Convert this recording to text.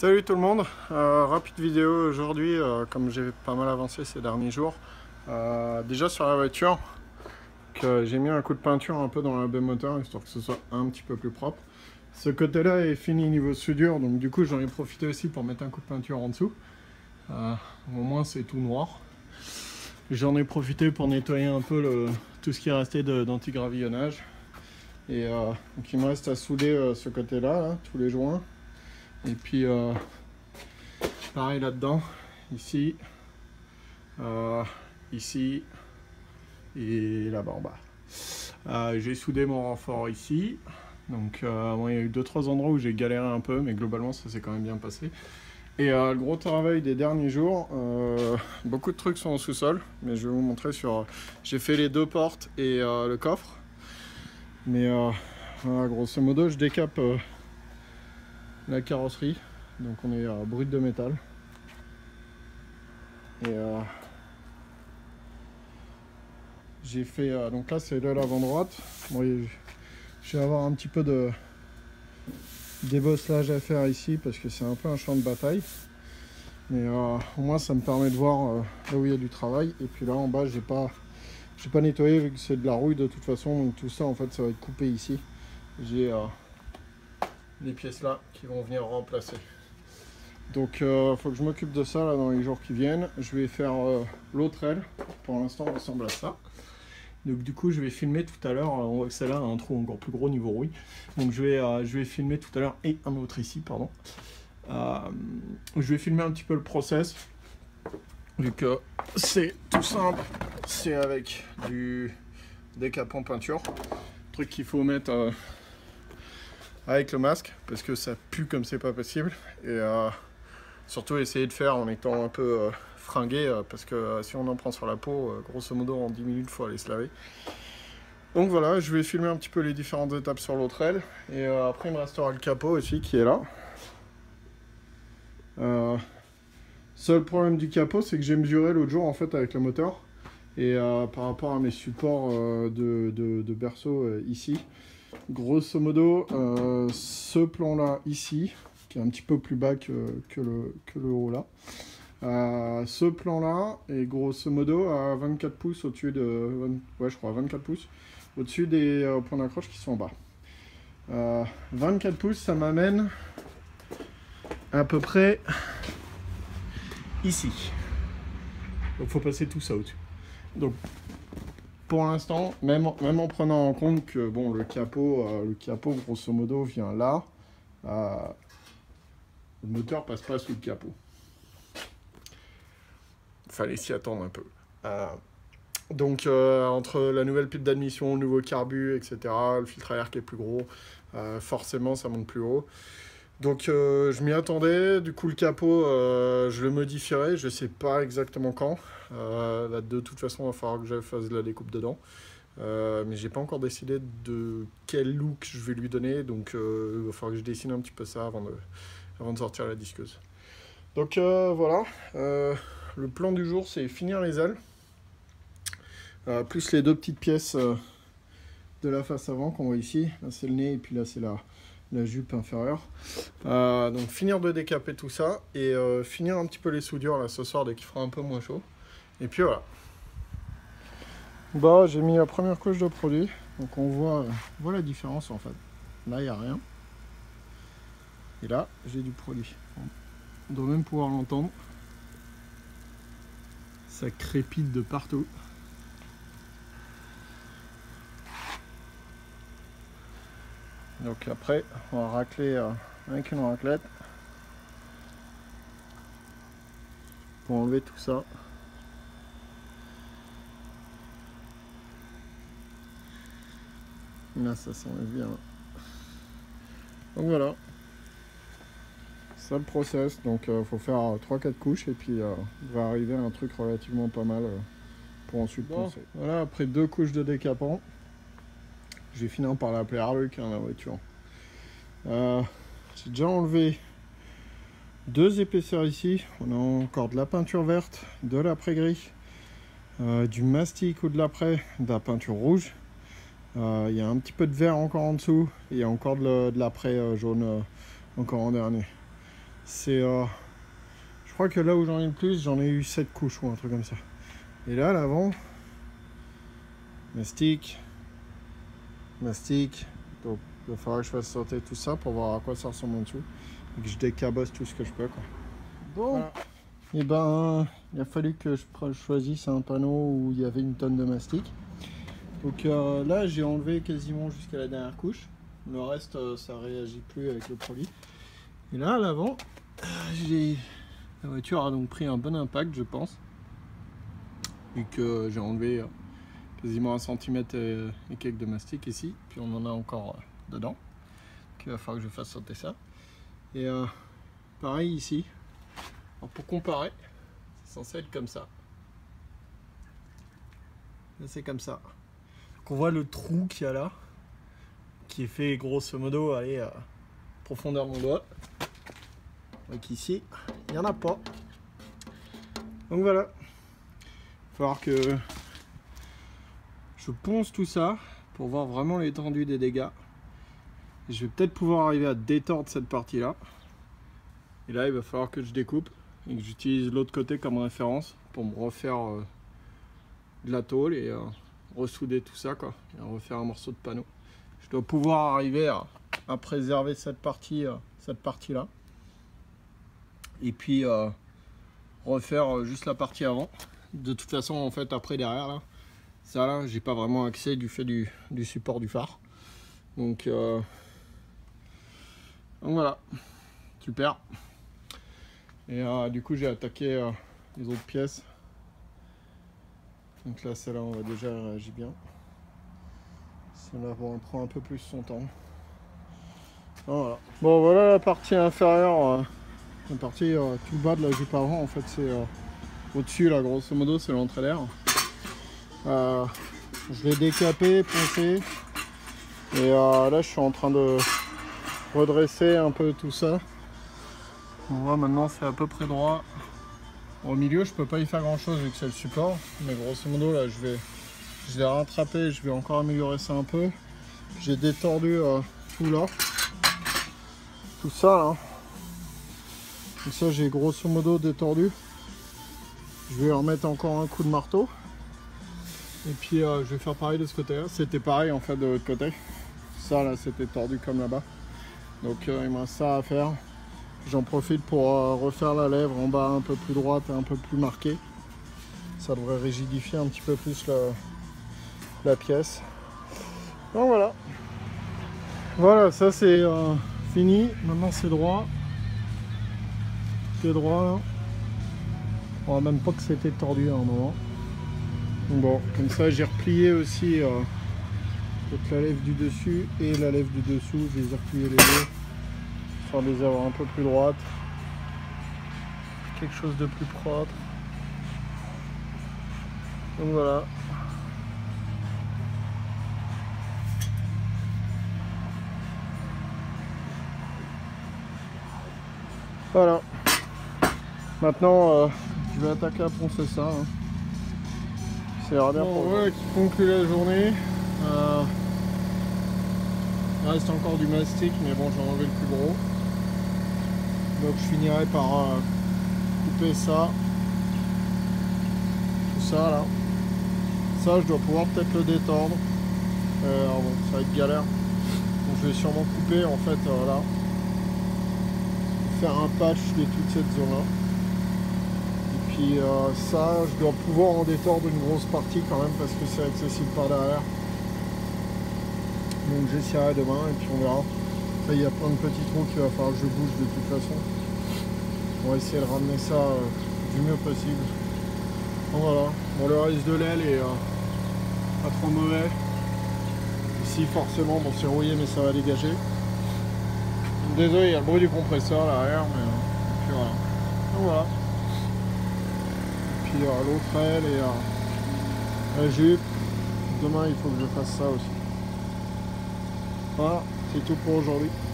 Salut tout le monde, euh, rapide vidéo aujourd'hui, euh, comme j'ai pas mal avancé ces derniers jours. Euh, déjà sur la voiture, j'ai mis un coup de peinture un peu dans la baie moteur, histoire que ce soit un petit peu plus propre. Ce côté-là est fini niveau soudure, donc du coup j'en ai profité aussi pour mettre un coup de peinture en dessous. au moins c'est tout noir. J'en ai profité pour nettoyer un peu tout ce qui est resté d'anti-gravillonnage. Et donc il me reste à souder ce côté-là, là, tous les joints. Et puis, euh, pareil là-dedans, ici, euh, ici et là-bas en bas. Euh, j'ai soudé mon renfort ici. Donc, il y a eu 2-3 endroits où j'ai galéré un peu, mais globalement, ça s'est quand même bien passé. Et le gros travail des derniers jours, beaucoup de trucs sont au sous-sol, mais je vais vous montrer sur... J'ai fait les deux portes et le coffre. Mais grosso modo, je décape la carrosserie. Donc on est à brut de métal. Et euh, j'ai fait euh, donc là c'est de l'avant droite. je vais avoir un petit peu de débosselage à faire ici parce que c'est un peu un champ de bataille. Mais euh, au moins ça me permet de voir là où il y a du travail. Et puis là en bas j'ai pas j'ai pas nettoyé vu que c'est de la rouille de toute façon. Donc tout ça en fait ça va être coupé ici. J'ai les pièces là qui vont venir remplacer. Donc euh, faut que je m'occupe de ça là, dans les jours qui viennent. Je vais faire euh, l'autre aile. Pour l'instant ressemble à ça. Donc du coup je vais filmer tout à l'heure. On voit que celle-là a un trou encore plus gros niveau rouille. Donc je vais, euh, je vais filmer tout à l'heure et un autre ici, pardon. je vais filmer un petit peu le process. Vu que c'est tout simple. C'est avec du décapant peinture. Truc qu'il faut mettre avec le masque parce que ça pue comme c'est pas possible. Et euh, surtout essayer de faire en étant un peu euh, fringué euh, parce que si on en prend sur la peau grosso modo en 10 minutes faut aller se laver. Donc voilà je vais filmer un petit peu les différentes étapes sur l'autre aile. Et après il me restera le capot aussi qui est là. Seul problème du capot c'est que j'ai mesuré l'autre jour en fait avec le moteur. Et par rapport à mes supports de, de, berceau ici Grosso modo, euh, ce plan-là ici, qui est un petit peu plus bas que, le, haut là, euh, ce plan-là est grosso modo à 24 pouces au-dessus de... Ouais, je crois 24 pouces au-dessus des euh, points d'accroche qui sont en bas. 24 pouces, ça m'amène à peu près ici. Donc faut passer tout ça au-dessus. Donc pour l'instant, même, même en prenant en compte que bon, le capot, euh, le capot grosso modo vient là, euh, le moteur passe pas sous le capot. Fallait s'y attendre un peu. Euh, donc entre la nouvelle pipe d'admission, le nouveau carbu, etc., le filtre à air qui est plus gros, forcément ça monte plus haut. Donc je m'y attendais, du coup le capot je le modifierai, je sais pas exactement quand. Euh, de toute façon, il va falloir que je fasse la découpe dedans. Euh, mais j'ai pas encore décidé de quel look je vais lui donner, donc euh, il va falloir que je dessine un petit peu ça avant de, avant de sortir la disqueuse. Donc voilà, le plan du jour c'est finir les ailes, plus les deux petites pièces de la face avant qu'on voit ici. Là c'est le nez et puis là c'est la, la jupe inférieure. donc finir de décaper tout ça et finir un petit peu les soudures là ce soir dès qu'il fera un peu moins chaud. Et puis voilà. Bah, j'ai mis la première couche de produit. Donc on voit, voit la différence en fait. Là, il n'y a rien. Et là, j'ai du produit. On doit même pouvoir l'entendre. Ça crépite de partout. Donc après, on va racler euh, avec une raclette pour enlever tout ça. Là, ça s'enlève bien. Donc voilà. Ça le process. Donc il euh, faut faire 3-4 couches et puis euh, il va arriver un truc relativement pas mal euh, pour ensuite poncer. Voilà, après deux couches de décapant, je vais finir par l'appeler Arluc hein, la voiture. J'ai déjà enlevé deux épaisseurs ici. On a encore de la peinture verte, de l'après-gris, du mastic ou de l'après, de la peinture rouge. Euh, il y a un petit peu de vert encore en dessous. Et il y a encore de l'après euh, jaune euh, encore en dernier. c'est... Je crois que là où j'en ai le plus, j'en ai eu 7 couches ou un truc comme ça. Et là, l'avant, mastic, mastic. Donc, il va falloir que je fasse sauter tout ça pour voir à quoi ça ressemble en dessous. Et que je décabosse tout ce que je peux. Quoi. Bon, et eh ben, il a fallu que je choisisse un panneau où il y avait une tonne de mastic. Donc euh, là, j'ai enlevé quasiment jusqu'à la dernière couche. Le reste, euh, ça réagit plus avec le produit. Et là, à l'avant, j'ai la voiture a donc pris un bon impact, je pense. Vu que j'ai enlevé euh, quasiment un centimètre et quelques de mastic ici. Puis on en a encore dedans. Donc il va falloir que je fasse sauter ça. Et pareil ici. pour comparer, c'est censé être comme ça. c'est comme ça on voit le trou qu'il y a là, qui est fait grosso modo à profondeur de mon doigt. Donc ici, il n'y en a pas. Donc voilà. Il va falloir que je ponce tout ça pour voir vraiment l'étendue des dégâts. je vais peut-être pouvoir arriver à détordre cette partie-là. Et là, il va falloir que je découpe et que j'utilise l'autre côté comme référence pour me refaire euh, de la tôle et euh, ressouder tout ça quoi, et refaire un morceau de panneau. Je dois pouvoir arriver à, préserver cette partie, euh, cette partie là. Et puis euh, refaire euh, juste la partie avant. De toute façon en fait après derrière là, ça là j'ai pas vraiment accès du fait du, support du phare. Donc voilà, super. Et du coup j'ai attaqué les autres pièces donc là, celle-là, on va déjà réagir bien. Celle-là, bon, on prend un peu plus son temps. Voilà. Bon, voilà la partie inférieure. Euh, la partie euh, tout bas de la jupe avant, en fait, c'est euh, au-dessus, là, grosso modo, c'est l'entrée d'air. je vais décaper, poncer. Et là, je suis en train de redresser un peu tout ça. On voit maintenant, c'est à peu près droit. Au milieu, je peux pas y faire grand chose vu que c'est le support. Mais grosso modo, là, je vais, je vais rattraper, je vais encore améliorer ça un peu. J'ai détordu euh, tout là. Tout ça là. Et ça, j'ai grosso modo détordu. Je vais remettre encore un coup de marteau. Et puis, euh, je vais faire pareil de ce côté-là. C'était pareil en fait de l'autre côté. Ça là, c'était tordu comme là-bas. Donc, euh, il me reste ça à faire. J'en profite pour euh, refaire la lèvre en bas un peu plus droite et un peu plus marquée. Ça devrait rigidifier un petit peu plus la, pièce. Donc voilà. Voilà, ça c'est euh, fini. Maintenant c'est droit. C'est droit. On voit même pas que c'était tordu à un moment. Bon, comme ça j'ai replié aussi euh, la lèvre du dessus et la lèvre du dessous. Je les ai repliés les deux pour les avoir un peu plus droites. Quelque chose de plus propre. Donc voilà. Voilà. Maintenant, euh, je vais attaquer à poncer ça. Hein. C'est bien pour voilà qui conclut la journée. Euh, il reste encore du mastic, mais bon, j'en enlevé le plus gros. Donc je finirai par euh, couper ça. Tout ça là. Ça je dois pouvoir peut-être le détendre. Euh, ça va être galère. Donc je vais sûrement couper en fait euh, là. Faire un patch de toute cette zone là. Et puis ça, je dois pouvoir en détordre une grosse partie quand même parce que c'est accessible par derrière. Donc j'essaierai demain et puis on verra il y a plein de petits trous qu'il va falloir que je bouge de toute façon. On va essayer de ramener ça euh, du mieux possible. Voilà, bon le reste de l'aile est euh, pas trop mauvais. Ici forcément, bon c'est rouillé mais ça va dégager. Désolé, il y a le bruit du compresseur derrière, mais euh, puis voilà. Donc voilà. Et puis l'autre aile et la jupe. Demain il faut que je fasse ça aussi. Voilà. C'est tout pour aujourd'hui.